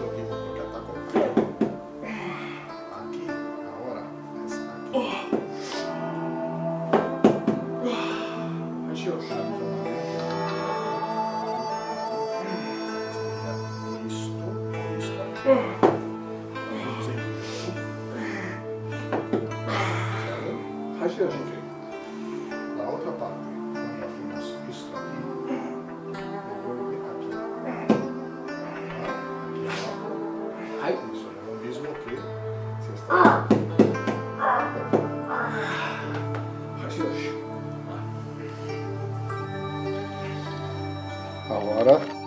outro aqui, vou completar com aqui, a hora, essa aqui. Encheu o chão. Acho que a gente agora